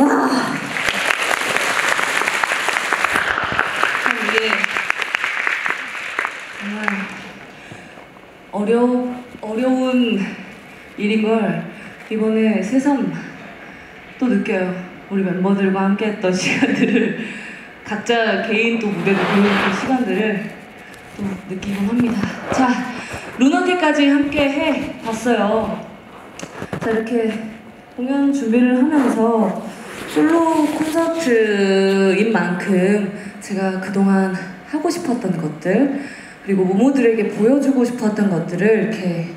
와. 참 이게 정말 어려 어려운 일인 걸 이번에 새삼 또 느껴요. 우리 멤버들과 함께했던 시간들을 각자 개인 또 무대도 보여주는 시간들을 또 느끼곤 합니다. 자, 루너티까지 함께 해 봤어요. 자, 이렇게 공연 준비를 하면서 솔로 콘서트인 만큼 제가 그동안 하고 싶었던 것들 그리고 모모들에게 보여주고 싶었던 것들을 이렇게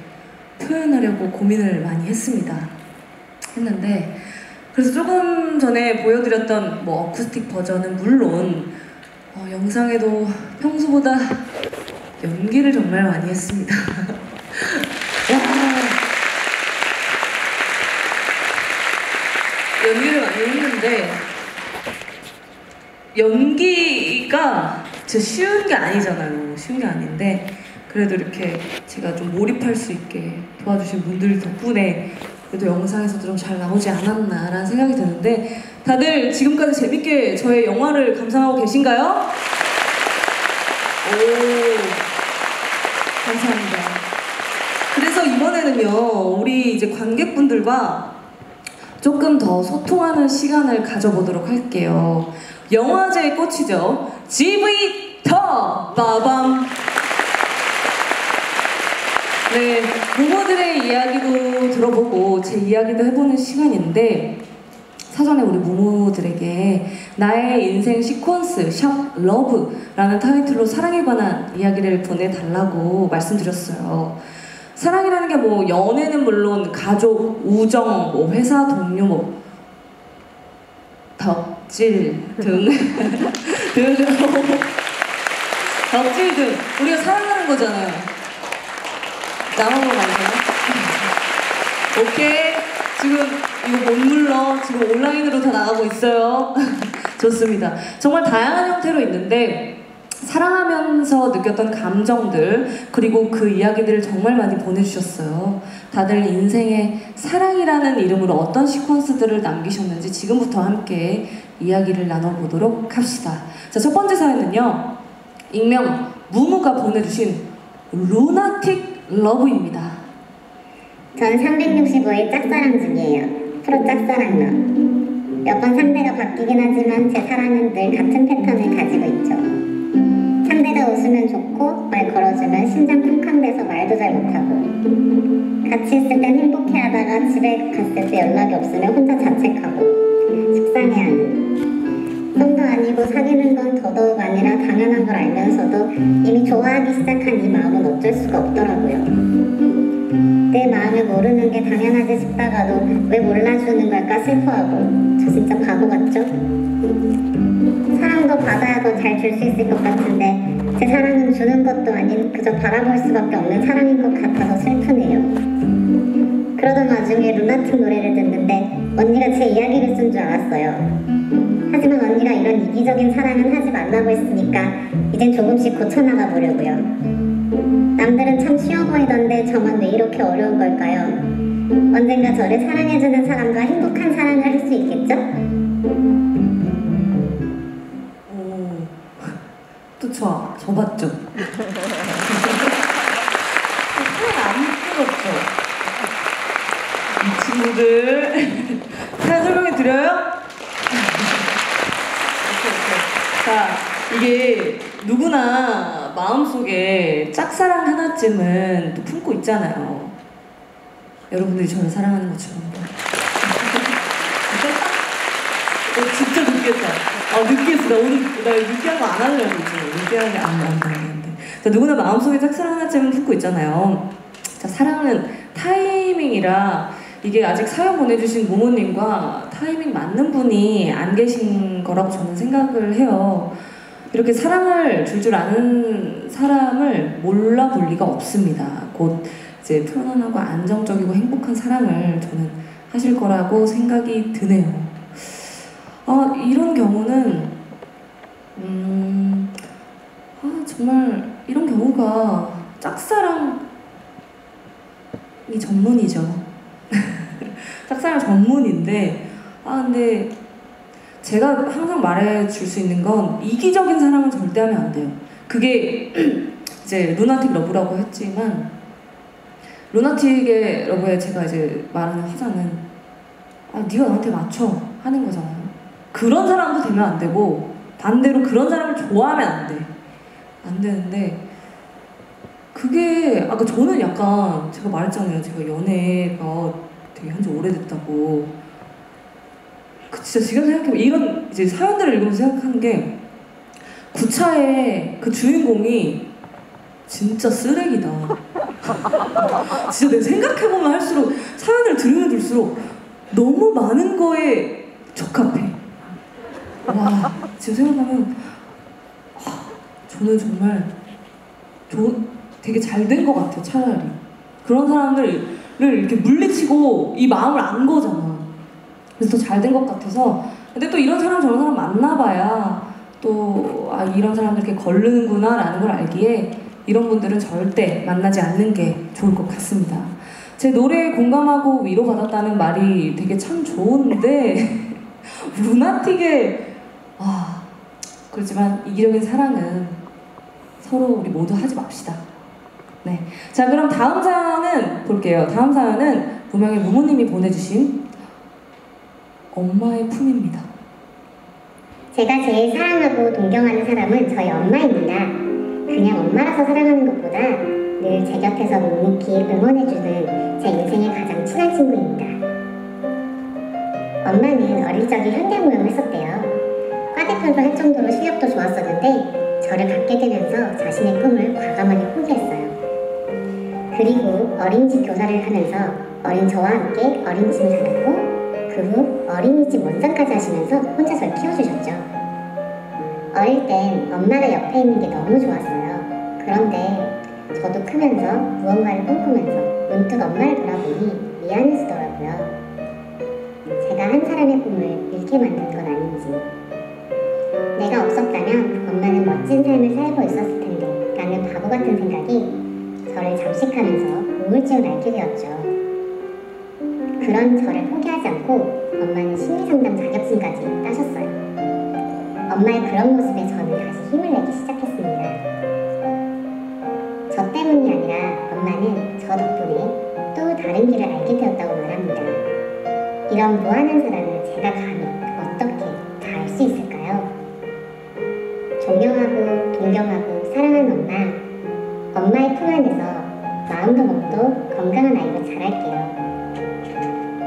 표현하려고 고민을 많이 했습니다. 했는데 그래서 조금 전에 보여드렸던 뭐 어쿠스틱 버전은 물론 어, 영상에도 평소보다 연기를 정말 많이 했습니다. 와, 연기를 했는데 연기가 진짜 쉬운 게 아니잖아요. 쉬운 게 아닌데 그래도 이렇게 제가 좀 몰입할 수 있게 도와주신 분들 덕분에 그래도 영상에서도 좀 잘 나오지 않았나라는 생각이 드는데 다들 지금까지 재밌게 저의 영화를 감상하고 계신가요? 오 감사합니다. 그래서 이번에는요 우리 이제 관객분들과 조금 더 소통하는 시간을 가져보도록 할게요. 영화제의 꽃이죠. GV 더 빠밤. 네, 모모들의 이야기도 들어보고 제 이야기도 해보는 시간인데 사전에 우리 모모들에게 나의 인생 시퀀스 샵 러브라는 타이틀로 사랑에 관한 이야기를 보내달라고 말씀드렸어요. 사랑이라는 게 뭐 연애는 물론 가족, 우정, 뭐 회사 동료, 뭐 덕질 등 등 덕질 등 우리가 사랑하는 거잖아요. 나만 거 맞나요? 오케이 지금 이거 못 눌러 지금 온라인으로 다 나가고 있어요. 좋습니다. 정말 다양한 형태로 있는데 사랑하면서 느꼈던 감정들 그리고 그 이야기들을 정말 많이 보내주셨어요. 다들 인생에 사랑이라는 이름으로 어떤 시퀀스들을 남기셨는지 지금부터 함께 이야기를 나눠보도록 합시다. 자, 첫 번째 사연은요. 익명 무무가 보내주신 루나틱 러브입니다. 전 365일 짝사랑 중이에요. 프로 짝사랑러. 몇 번 상대가 바뀌긴 하지만 제 사랑은 늘 같은 패턴을 가지고 있죠. 웃으면 좋고 말 걸어주면 심장 쿵쾅대서 말도 잘 못하고 같이 있을 땐 행복해하다가 집에 갔을 때 연락이 없으면 혼자 자책하고 속상해하는 썸도 아니고 사귀는 건 더더욱 아니라 당연한 걸 알면서도 이미 좋아하기 시작한 이 마음은 어쩔 수가 없더라고요. 내 마음을 모르는 게 당연하지 싶다가도 왜 몰라주는 걸까 슬퍼하고 저 진짜 바보 같죠? 사랑도 받아야 더잘줄 수 있을 것 같은데 제 사랑은 주는 것도 아닌 그저 바라볼 수밖에 없는 사랑인 것 같아서 슬프네요. 그러던 와중에 루나틱 노래를 듣는데 언니가 제 이야기를 쓴 줄 알았어요. 하지만 언니가 이런 이기적인 사랑은 하지 말라고 했으니까 이젠 조금씩 고쳐나가 보려고요. 남들은 참 쉬워 보이던데 저만 왜 이렇게 어려운 걸까요? 언젠가 저를 사랑해주는 사람과 행복한 사랑을 할 수 있겠죠? 저, 저 봤죠? 안 풀었죠? 이 친구들. 제가 설명해 드려요? 자, 이게 누구나 마음속에 짝사랑 하나쯤은 또 품고 있잖아요. 여러분들이 저를 사랑하는 것처럼. 어, 진짜 아, 느꼈어. 나 오늘, 나 느끼한 거 안 하려고 지금. 느끼한 게 안, 안, 안, 안 돼. 자, 누구나 마음속에 짝사랑 하나쯤은 품고 있잖아요. 자, 사랑은 타이밍이라 이게 아직 사연 보내주신 모모님과 타이밍 맞는 분이 안 계신 거라고 저는 생각을 해요. 이렇게 사랑을 줄줄 아는 사람을 몰라 볼 리가 없습니다. 곧 이제 편안하고 안정적이고 행복한 사랑을 저는 하실 거라고 생각이 드네요. 아, 이런 경우는, 음, 아, 정말 이런 경우가 짝사랑이 전문이죠. 짝사랑 전문인데, 아, 근데 제가 항상 말해줄 수 있는 건 이기적인 사랑은 절대 하면 안 돼요. 그게 이제 루나틱 러브라고 했지만 루나틱의 러브에 제가 이제 말하는 화자는 아 네가 나한테 맞춰 하는 거잖아요. 그런 사람도 되면 안 되고 반대로 그런 사람을 좋아하면 안 돼. 안 되는데 그게 아까 저는 약간 제가 말했잖아요. 제가 연애가 되게 한지 오래됐다고. 그 진짜 지금 생각해보면 이런 이제 사연들을 읽으면서 생각하는 게 구차의 그 주인공이 진짜 쓰레기다. 진짜 내가 생각해보면 할수록 사연을 들으면 들수록 너무 많은 거에 적합해. 와, 지금 생각하면 하, 저는 정말 저, 되게 잘 된 것 같아요, 차라리. 그런 사람들을 이렇게 물리치고 이 마음을 안 거잖아. 그래서 더 잘 된 것 같아서. 근데 또 이런 사람 저런 사람 만나봐야 또, 아, 이런 사람들 이렇게 걸르는구나 라는 걸 알기에 이런 분들은 절대 만나지 않는 게 좋을 것 같습니다. 제 노래에 공감하고 위로받았다는 말이 되게 참 좋은데, 루나틱의, 아, 그렇지만 이기적인 사랑은 서로 우리 모두 하지 맙시다. 네. 자, 그럼 다음 사연은 볼게요. 다음 사연은 분명히 무모님이 보내주신 엄마의 품입니다. 제가 제일 사랑하고 동경하는 사람은 저희 엄마입니다. 그냥 엄마라서 사랑하는 것보다 늘 제 곁에서 묵묵히 응원해주는 제 인생의 가장 친한 친구입니다. 엄마는 어릴 적에 현대 무용을 했었대요. 과대표를 할 정도로 실력도 좋았었는데 저를 갖게 되면서 자신의 꿈을 과감하게 포기했어요. 그리고 어린이집 교사를 하면서 어린 저와 함께 어린이집을 다녔고 그 후 어린이집 원장까지 하시면서 혼자 절 키워주셨죠. 어릴 땐 엄마가 옆에 있는 게 너무 좋았어요. 그런데 저도 크면서 무언가를 꿈꾸면서 문득 엄마를 돌아보니 미안해지더라고요. 제가 한 사람의 꿈을 잃게 만든 건 아닌지. 내가 없었다면 엄마는 멋진 삶을 살고 있었을 텐데 라는 바보 같은 생각이 저를 잠식하면서 우울증을 앓게 되었죠. 그런 저를 포기하지 않고 엄마는 심리상담 자격증까지 따셨어요. 엄마의 그런 모습에 저는 다시 힘을 내기 시작했습니다. 저 때문이 아니라 엄마는 저 덕분에 또 다른 길을 알게 되었다고 말합니다. 이런 무한한 사랑을 제가 감히 어떻게 다 알 수 있을까요? 존경하고 동경하고 사랑하는 엄마, 엄마의 품 안에서 마음도 몸도 건강한 아이로 자랄게요.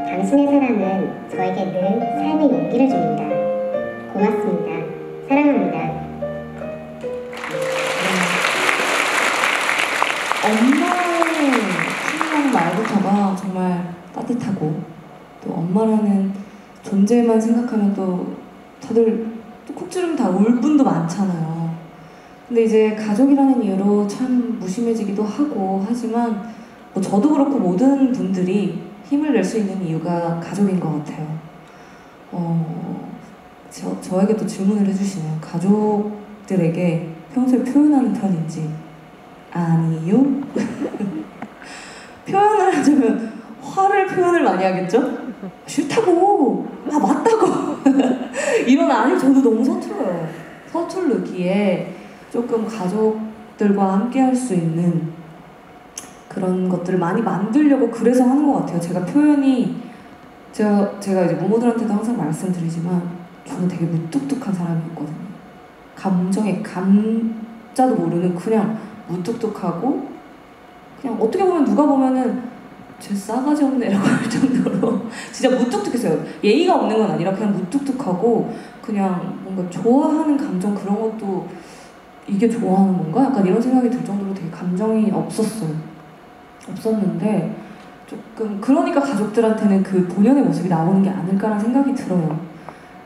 당신의 사랑은 저에게 늘 삶의 용기를 줍니다. 고맙습니다. 사랑합니다. 엄마의 품이라는 말부터가 정말 따뜻하고 또 엄마라는 존재만 생각하면 또 다들 또울 분도 많잖아요. 근데 이제 가족이라는 이유로 참 무심해지기도 하고 하지만 뭐 저도 그렇고 모든 분들이 힘을 낼 수 있는 이유가 가족인 것 같아요. 어, 저, 저에게도 질문을 해주시네요. 가족들에게 평소에 표현하는 편인지. 아니요. 표현을 하자면 화를 표현을 많이 하겠죠? 싫다고! 아, 맞다고! 이런 아니, 저도 너무 서툴어요. 서툴르기에 조금 가족들과 함께 할 수 있는 그런 것들을 많이 만들려고 그래서 하는 것 같아요. 제가 표현이 제가 제가 이제 모모들한테도 항상 말씀드리지만 저는 되게 무뚝뚝한 사람이었거든요. 감정의 감자도 모르는 그냥 무뚝뚝하고 그냥 어떻게 보면 누가 보면은 쟤 싸가지 없네라고 할 정도로 진짜 무뚝뚝했어요. 예의가 없는 건 아니라 그냥 무뚝뚝하고 그냥 뭔가 좋아하는 감정 그런 것도 이게 좋아하는 건가? 약간 이런 생각이 들 정도로 되게 감정이 없었어요. 없었는데 조금 그러니까 가족들한테는 그 본연의 모습이 나오는 게 아닐까라는 생각이 들어요.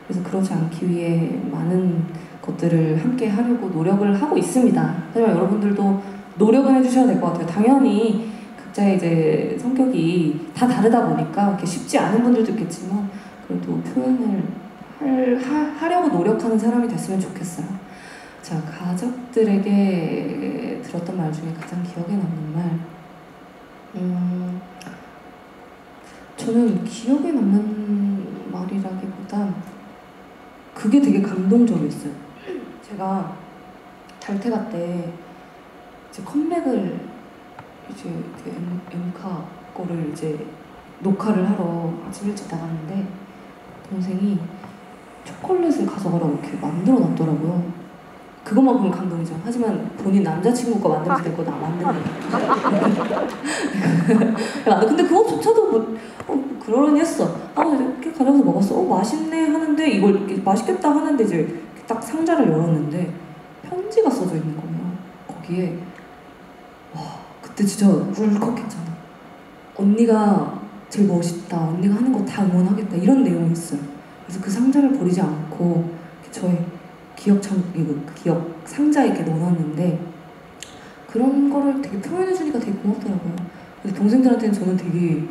그래서 그러지 않기 위해 많은 것들을 함께 하려고 노력을 하고 있습니다. 하지만 여러분들도 노력은 해주셔야 될 것 같아요. 당연히 각자의 이제 성격이 다 다르다 보니까 이렇게 쉽지 않은 분들도 있겠지만 그래도 표현을 할, 하, 하려고 노력하는 사람이 됐으면 좋겠어요. 자, 가족들에게 들었던 말 중에 가장 기억에 남는 말. 음, 저는 기억에 남는 말이라기보다 그게 되게 감동적이었어요. 제가 달태가 때 이제 컴백을 이제 그 엠, 엠카 거를 이제 녹화를 하러 아침 일찍 나갔는데 동생이 초콜릿을 가져가라고 이렇게 만들어 놨더라고요. 그것만 보면 감동이죠. 하지만 본인 남자친구가 만들어서 될거 나 만드는 거. 근데 그거조차도 뭐, 어, 그러려니 했어. 아, 이렇게 가져가서 먹었어. 어, 맛있네 하는데 이걸 이렇게 맛있겠다 하는데 이제 딱 상자를 열었는데 편지가 써져 있는 거예요. 거기에 와 그때 진짜 울컥했잖아. 언니가 제일 멋있다. 언니가 하는 거 다 응원하겠다. 이런 내용이 있어요. 그래서 그 상자를 버리지 않고 저의 기억 참 이거 기억 상자에 이렇게 넣어놨는데 그런 거를 되게 표현해 주니까 되게 고맙더라고요. 근데 동생들한테는 저는 되게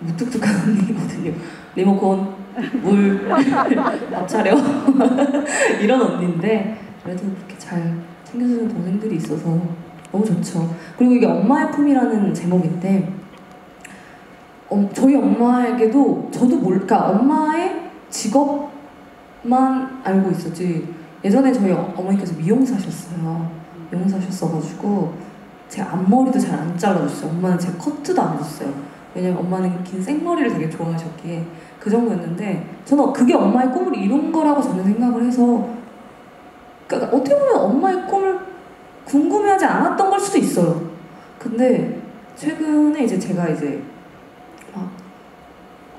무뚝뚝한 언니거든요. 리모컨, 물, 밥 차려 이런 언니인데 그래도 그렇게 잘 챙겨주는 동생들이 있어서 너무 좋죠. 그리고 이게 엄마의 품이라는 제목인데 어, 저희 엄마에게도 저도 몰, 그러니까 엄마의 직업만 알고 있었지. 예전에 저희 어- 어머니께서 미용사셨어요. 미용사셨어가지고 제 앞머리도 잘 안 잘라줬어요. 엄마는 제 커트도 안 해줬어요. 왜냐면 엄마는 긴 생머리를 되게 좋아하셨기에 그 정도였는데 저는 그게 엄마의 꿈을 이룬 거라고 저는 생각을 해서 그러니까 어떻게 보면 엄마의 꿈을 궁금해하지 않았던 걸 수도 있어요. 근데 최근에 이제 제가 이제 막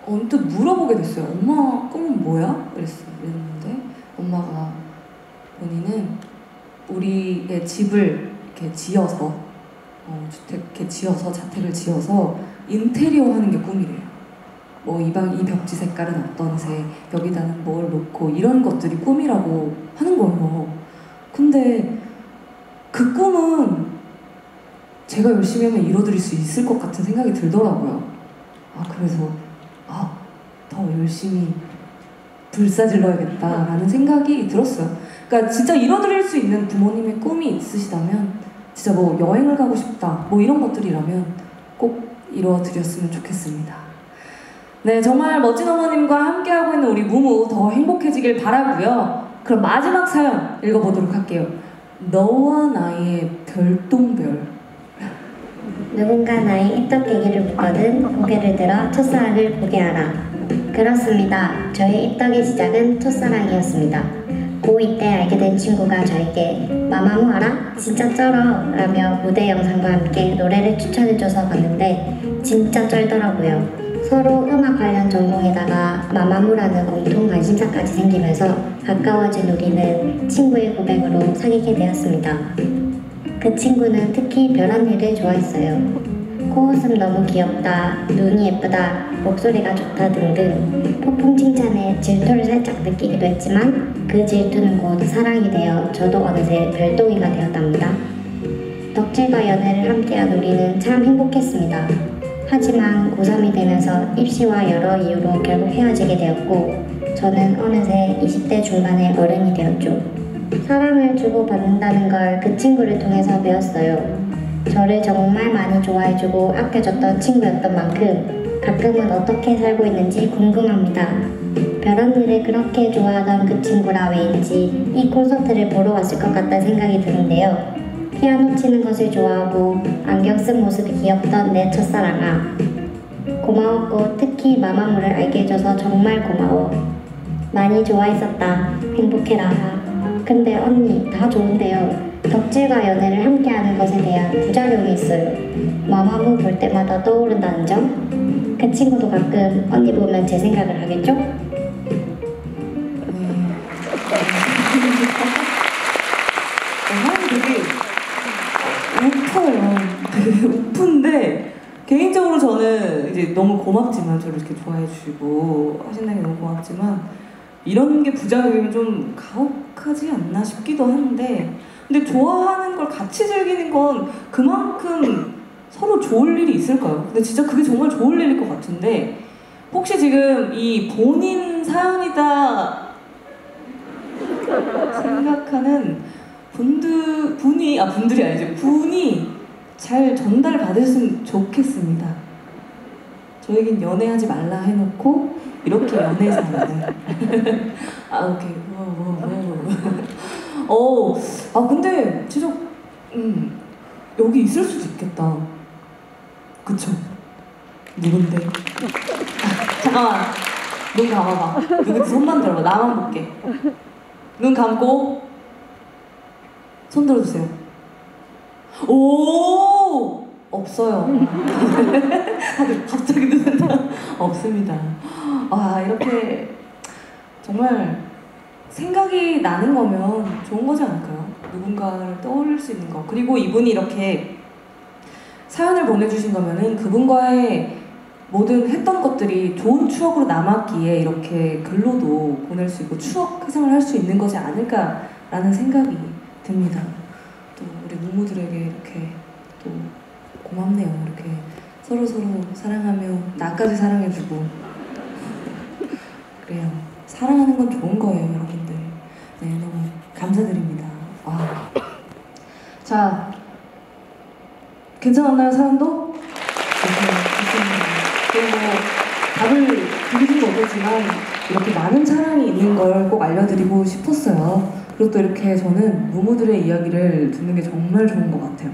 언뜻 물어보게 됐어요. 엄마 꿈은 뭐야? 그랬어요. 그랬는데 엄마가 본인은 우리의 집을 이렇게 지어서 어, 주택 이렇게 지어서 자택을 지어서 인테리어 하는 게 꿈이래요. 뭐 이방 이 벽지 색깔은 어떤 색, 여기다는 뭘 놓고 이런 것들이 꿈이라고 하는 거예요. 근데 그 꿈은 제가 열심히 하면 이뤄드릴 수 있을 것 같은 생각이 들더라고요. 아 그래서 아 더 열심히 불사질러야겠다라는 생각이 들었어요. 그러니까 진짜 이뤄드릴 수 있는 부모님의 꿈이 있으시다면 진짜 뭐 여행을 가고 싶다 뭐 이런 것들이라면 꼭 이뤄드렸으면 좋겠습니다. 네 정말 멋진 어머님과 함께하고 있는 우리 무무 더 행복해지길 바라고요. 그럼 마지막 사연 읽어보도록 할게요. 너와 나의 별똥별 누군가 나의 입덕 계기를 묻거든 고개를 들어 첫사랑을 보게 하라. 그렇습니다. 저의 입덕의 시작은 첫사랑이었습니다. 고2 때 알게 된 친구가 저에게 마마무 알아? 진짜 쩔어! 라며 무대 영상과 함께 노래를 추천해줘서 봤는데 진짜 쩔더라고요. 서로 음악 관련 전공에다가 마마무라는 공통 관심사까지 생기면서 가까워진 우리는 친구의 고백으로 사귀게 되었습니다. 그 친구는 특히 별언니를 좋아했어요. 코웃음 너무 귀엽다, 눈이 예쁘다, 목소리가 좋다 등등 폭풍 칭찬에 질투를 살짝 느끼기도 했지만 그 질투는 곧 사랑이 되어 저도 어느새 별동이가 되었답니다. 덕질과 연애를 함께한 우리는 참 행복했습니다. 하지만 고3이 되면서 입시와 여러 이유로 결국 헤어지게 되었고 저는 어느새 20대 중반의 어른이 되었죠. 사랑을 주고받는다는 걸 그 친구를 통해서 배웠어요. 저를 정말 많이 좋아해주고 아껴줬던 친구였던 만큼 가끔은 어떻게 살고 있는지 궁금합니다. 별언니를 그렇게 좋아하던 그 친구라 왜인지 이 콘서트를 보러 왔을 것 같다는 생각이 드는데요. 피아노 치는 것을 좋아하고 안경 쓴 모습이 귀엽던 내 첫사랑아. 고마웠고 특히 마마무를 알게 해줘서 정말 고마워. 많이 좋아했었다. 행복해라. 근데 언니 다 좋은데요. 덕질과 연애를 함께하는 것에 대한 부작용이 있어요. 마마무 볼 때마다 떠오른다는 점. 그 친구도 가끔 언니 보면 제 생각을 하겠죠? 우픈데 개인적으로 저는 이제 너무 고맙지만 저를 이렇게 좋아해 주시고 하신다는 게 너무 고맙지만 이런 게 부작용이면 좀 가혹하지 않나 싶기도 한데 근데 좋아하는 걸 같이 즐기는 건 그만큼 서로 좋을 일이 있을까요? 근데 진짜 그게 정말 좋을 일일 것 같은데 혹시 지금 이 본인 사연이다 생각하는 분들 분이 아 분들이 아니죠 분이 잘 전달 받으셨으면 좋겠습니다. 저에겐 연애하지 말라 해놓고 이렇게 하는 아 오케이. 어, 아 근데 진짜 음 여기 있을 수도 있겠다. 그쵸? 누군데? 아, 잠깐만. 눈 감아봐. 누군지 손만 들어봐. 나만 볼게. 눈 감고 손 들어주세요 오 없어요 다들 갑자기 다 없습니다 아 이렇게 정말 생각이 나는 거면 좋은 거지 않을까요? 누군가를 떠올릴 수 있는 거. 그리고 이분이 이렇게 사연을 보내주신 거면은 그분과의 모든 했던 것들이 좋은 추억으로 남았기에 이렇게 글로도 보낼 수 있고 추억 회상을 할 수 있는 것이 아닐까라는 생각이 듭니다. 또 우리 무무들에게 이렇게 또 고맙네요. 이렇게 서로 서로 사랑하며 나까지 사랑해주고 그래요. 사랑하는 건 좋은 거예요, 여러분들. 네, 너무 감사드립니다. 와. 자, 괜찮았나요, 사연도? 그리고 답을 드리진 못했지만 이렇게 많은 사랑이 있는 걸 꼭 알려드리고 싶었어요. 그리고 또 이렇게 저는 무무들의 이야기를 듣는 게 정말 좋은 것 같아요.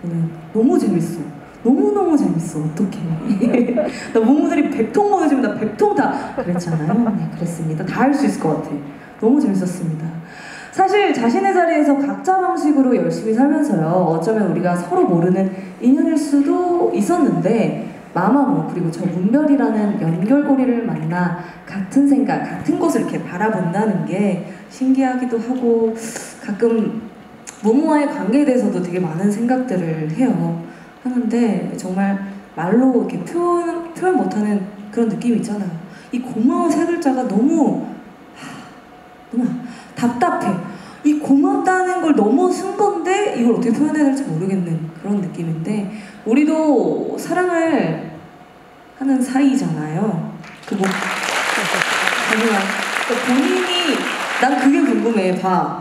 저는 너무 재밌어. 너무너무 재밌어. 어떡해. 나 무무들이 100통 보내주면 나 100통 다 그랬잖아요. 네, 그랬습니다. 다 할 수 있을 것 같아. 너무 재밌었습니다. 사실 자신의 자리에서 각자 방식으로 열심히 살면서요. 어쩌면 우리가 서로 모르는 인연일 수도 있었는데 마마무 그리고 저 문별이라는 연결고리를 만나 같은 생각, 같은 것을 이렇게 바라본다는 게 신기하기도 하고 가끔 무무와의 관계에 대해서도 되게 많은 생각들을 해요. 하는데 정말 말로 이렇게 표현, 표현 못하는 그런 느낌이 있잖아요. 이 고마운 세 글자가 너무 하, 너무 답답해. 이 고맙다는 걸 넘어선 건데 이걸 어떻게 표현해야 될지 모르겠는 그런 느낌인데 우리도 사랑을 하는 사이잖아요. 아니야. 그러니까 본인이 난 그게 궁금해. 봐.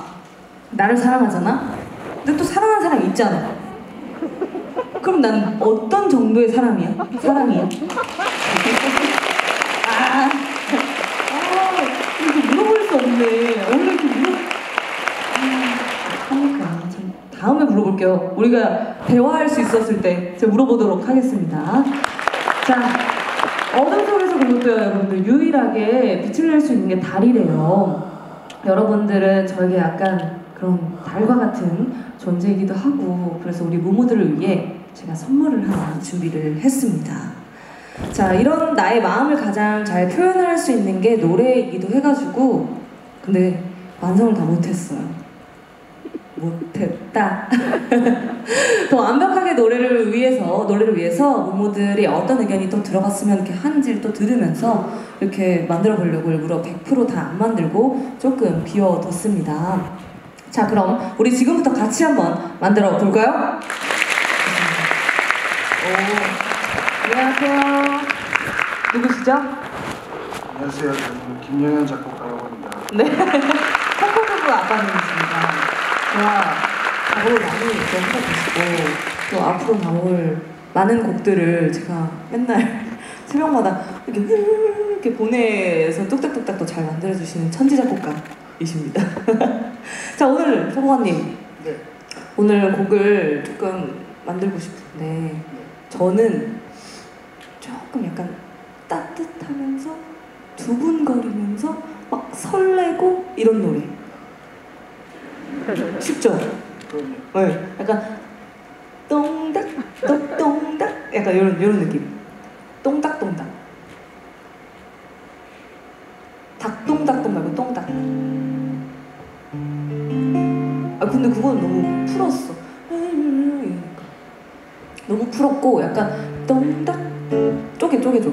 나를 사랑하잖아. 근데 또 사랑하는 사람이 있잖아. 그럼 난 어떤 정도의 사람이야? 사랑이야? 아, 아, 이거 물어볼 수 없네. 원래 이렇게 물어. 아, 그러니까 참, 다음에 물어볼게요. 우리가 대화할 수 있었을 때 제가 물어보도록 하겠습니다. 자, 어둠 속에서 그것도요, 여러분들 유일하게 빛을 낼 수 있는 게 달이래요. 여러분들은 저에게 약간 그런 달과 같은 존재이기도 하고 그래서 우리 무무들을 위해 제가 선물을 하나 준비를 했습니다. 자 이런 나의 마음을 가장 잘 표현할 수 있는 게 노래이기도 해가지고 근데 완성을 다 못했어요. 못했다. 더 완벽하게 노래를 위해서 노래를 위해서 무무들이 어떤 의견이 또 들어갔으면 이렇게 하는지를 또 들으면서 이렇게 만들어 보려고 일부러 100%다 안 만들고 조금 비워뒀습니다. 자 그럼 우리 지금부터 같이 한번 만들어 볼까요? 오, 안녕하세요. 누구시죠? 안녕하세요. 저는 김영현 작곡가라고 합니다. 네. 콩쿠르부 아빠님이십니 다. 제가 작업을 많이 이렇게 하고 계시고, 또 앞으로 나올 많은 곡들을 제가 맨날 새벽마다 이렇게 이렇게 보내서 뚝딱뚝딱 또 잘 만들어주시는 천지 작곡가이십니다. 자, 오늘 성관님. 네. 오늘 곡을 조금 만들고 싶은데, 저는 조금 약간 따뜻하면서 두근거리면서 막 설레고 이런 노래. 쉽죠? 네. 약간 똥닥 똑똥닥 약간 이런 이런 느낌. 똥닥똥닥. 닭똥닥똥 말고 똥닥. 아 근데 그건 너무 풀었어. 너무 풀었고 약간 똥닥 쪼개 쪼개 줘.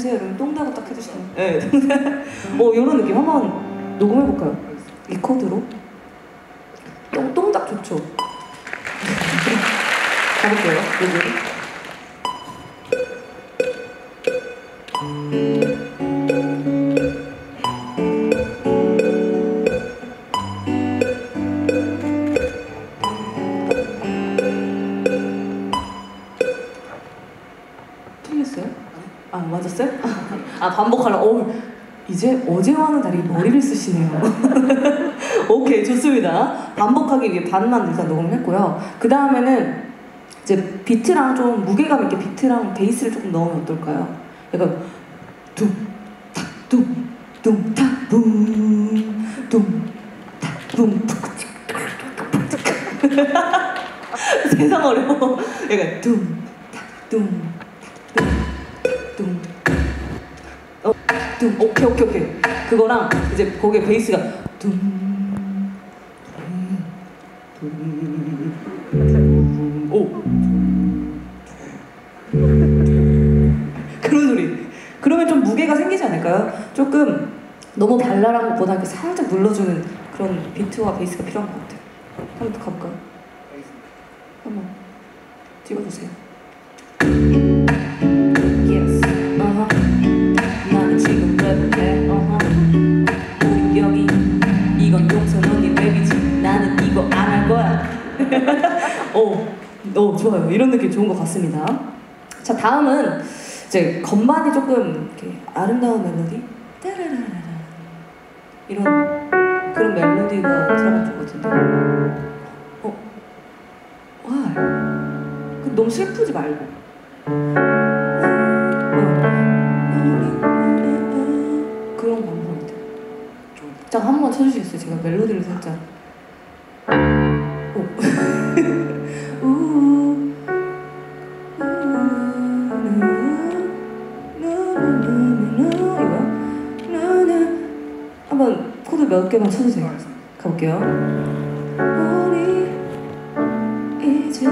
해주세요. 그러면 똥닥을 딱 해주시면. 네. 어 이런 느낌 한번 녹음해 볼까요? 이 코드로. 똥 똥닥 좋죠. 가볼게요. 여기. 이제 어제와는 다르게 머리를 쓰시네요. 오케이 좋습니다. 반복하기 위해 반만 일단 녹음을 했고요. 그 다음에는 이제 비트랑 좀 무게감 있게 비트랑 베이스를 조금 넣으면 어떨까요? 약간 둠탁둠탁붐 둠탁 붐 세상 어려워. 약간 둠탁둠 둠. 둠. 오케이 오케이 오케이. 그거랑 이제 거기에 베이스가 둠. 둠. 둠. 오. 그런 소리. 그러면 좀 무게가 생기지 않을까요? 조금 너무 발랄한 것보다 이렇게 살짝 눌러주는 그런 비트와 베이스가 필요한 것 같아요. 한번 더 가볼까요? 한번 찍어주세요. 오, 오 좋아요. 이런 느낌 좋은 것 같습니다. 자 다음은 이제 건반이 조금 이렇게 아름다운 멜로디. 따라라라라. 이런 그런 멜로디가 들어갈 것 같은데. 어, 와. 그 너무 슬프지 말고. 어. 그런 거 한번 같아요. 자, 한번 쳐주시겠어요? 제가 멜로디를 살짝. 한번 코드 몇 개만 쳐주세요. 가볼게요. 우리 이제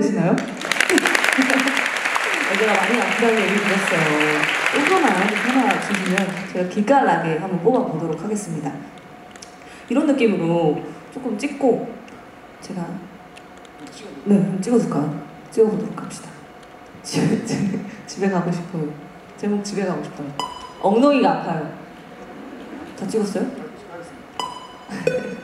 되시나요? 제가 많이 아프다는 얘기 들었어요 조금만 하나 주시면 제가 기깔나게 한번 뽑아보도록 하겠습니다 이런 느낌으로 조금 찍고 제가 네, 한번 찍어줄까요? 찍어보도록 합시다. 집에, 집에, 집에 가고 싶어요. 제목 집에 가고 싶어요. 엉덩이가 아파요. 다 찍었어요?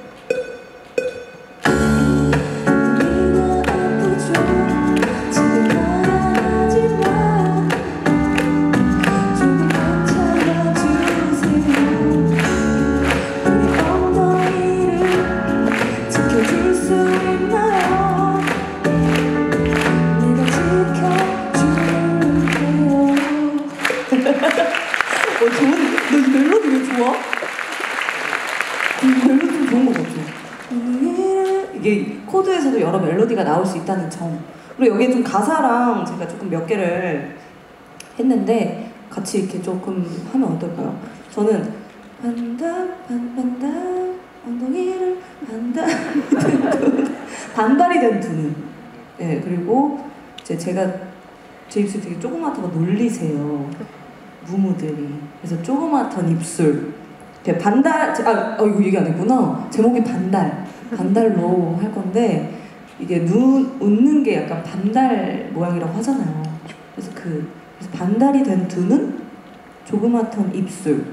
있다는 점. 그리고 여기에 좀 가사랑 제가 조금 몇 개를 했는데 같이 이렇게 조금 하면 어떨까요? 저는 반달 반반달 엉덩이를 반달 반달이 된 두는 예 그리고 이제 제가 제 입술 되게 조그맣다고 놀리세요. 무무들이. 그래서 조그맣던 입술. 이렇게 반달 아 어, 이거 얘기 안 했구나. 제목이 반달. 반달로 할 건데 이게 눈 웃는 게 약간 반달 모양이라고 하잖아요 그래서 그 그래서 반달이 된 두는 조그맣던 입술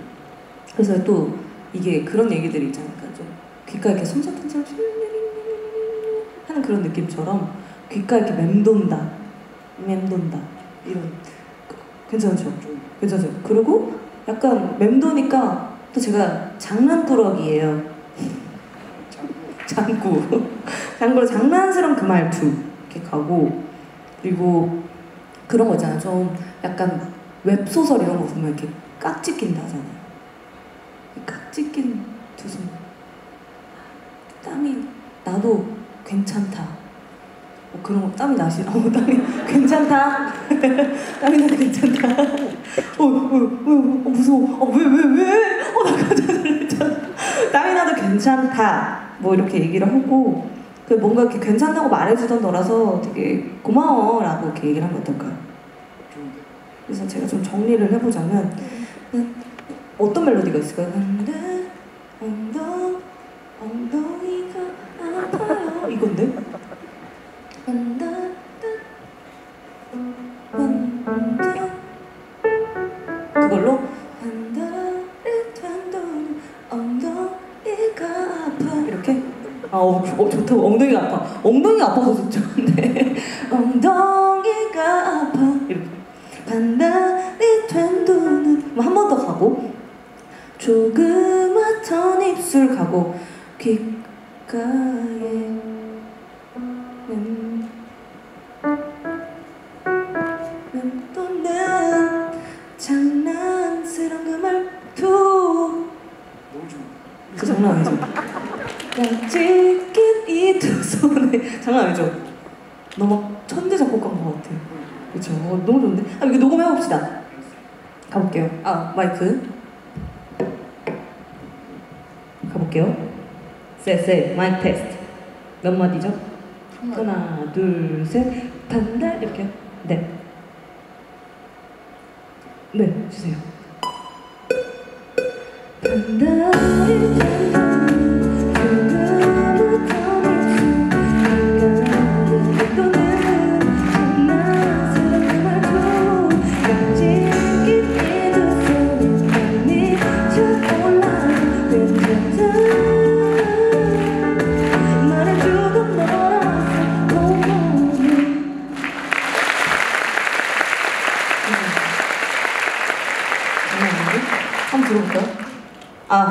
그래서 또 이게 그런 얘기들이 있잖아요 그러니까 좀 귓가 이렇게 솜사탕처럼 하는 그런 느낌처럼 귓가 이렇게 맴돈다 맴돈다 이런 그- 괜찮죠? 괜찮죠? 그리고 약간 맴도니까 또 제가 장난꾸러기예요 장구 장구로 장난스러운 그 말투. 이렇게 가고 그리고 그런 거 있잖아요. 좀 약간 웹소설 이런 거 보면 이렇게 깍지 낀다 하잖아요. 깍지 낀 두손 땀이 나도 괜찮다. 뭐 그런 거 땀이 나시 어 땀이 괜찮다? 땀이 나도 괜찮다. 어, 어, 어, 어 무서워. 어왜왜왜어나 깜짝 놀랐잖아. 땀이 나도 괜찮다. 뭐 이렇게 얘기를 하고 그 뭔가 이렇게 괜찮다고 말해주던 너라서 되게 고마워라고 이렇게 얘기를 하면 어떨까요? 그래서 제가 좀 정리를 해보자면 음, 어떤 멜로디가 있을까요? 엉덩, 엉덩, 엉덩이가 아파요 이건데? 어, 좋다 엉덩이가 아파. 엉덩이가 아파서 좋죠. 네. 엉덩이가 아파. 반달이 된 눈은 한번 더 가고 조그맣던 입술 가고 귓가에 마이크. 가볼게요. 셋셋 마이크 테스트. 몇 마디죠? 하나 둘셋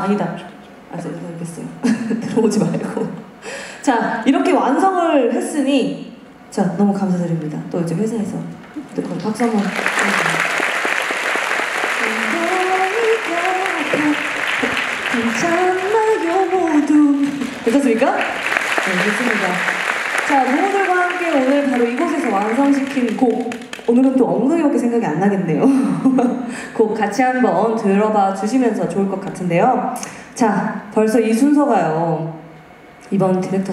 아 아니다. 아 네, 알겠어요. 들어오지 말고. 자 이렇게 완성을 했으니 자 너무 감사드립니다. 또 이제 회사에서 또 박수 한번 괜찮나요 모두. 괜찮습니까? 네 좋습니다. 자 부모들과 함께 오늘 바로 이곳에서 완성시킨 곡 오늘은 또 엉덩이밖에 생각이 안 나겠네요. 곡 같이 한번 들어봐 주시면서 좋을 것 같은데요. 자 벌써 이 순서가요. 이번 디렉터